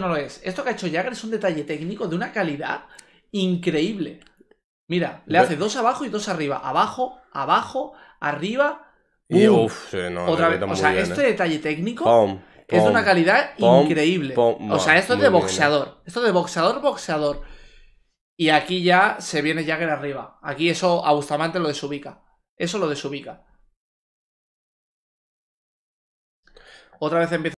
no lo es. Esto que ha hecho Jagger es un detalle técnico de una calidad increíble. Mira, le hace dos abajo y dos arriba. Abajo, abajo, arriba. Y uff, sí, no, Otra vez. O sea, bien, este eh. detalle técnico es de una calidad pom, increíble. o sea, esto es de bien, ¿eh? boxeador. Esto de boxeador, boxeador. Y aquí ya se viene Jagger arriba. Aquí eso a Bustamante lo desubica. Eso lo desubica. Otra vez empieza.